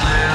Let's.